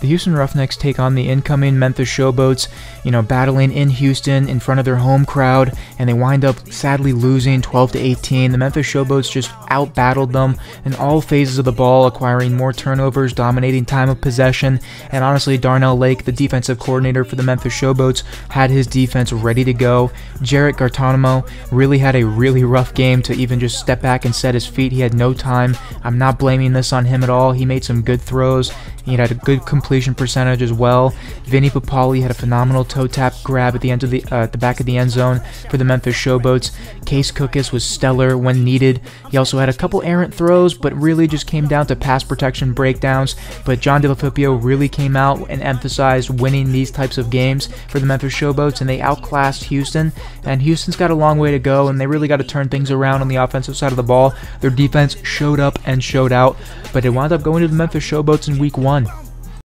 The Houston Roughnecks take on the incoming Memphis Showboats, you know, battling in Houston in front of their home crowd, and they wind up sadly losing 12 to 18. The Memphis Showboats just out-battled them in all phases of the ball, acquiring more turnovers, dominating time of possession, and honestly, Darnell Lake, the defensive coordinator for the Memphis Showboats, had his defense ready to go. Jarrett Guarantano really had a really rough game to even just step back and set his feet. He had no time. I'm not blaming this on him at all. He made some good throws. He had a good completion percentage as well. Vinny Papale had a phenomenal toe tap grab at the end of the uh, the back of the end zone for the Memphis Showboats. Case Cookus was stellar when needed. He also had a couple errant throws, but really just came down to pass protection breakdowns. But John DeFilippo really came out and emphasized winning these types of games for the Memphis Showboats, and they outclassed Houston. And Houston's got a long way to go, and they really got to turn things around on the offensive side of the ball. Their defense showed up and showed out, but it wound up going to the Memphis Showboats in week one. on.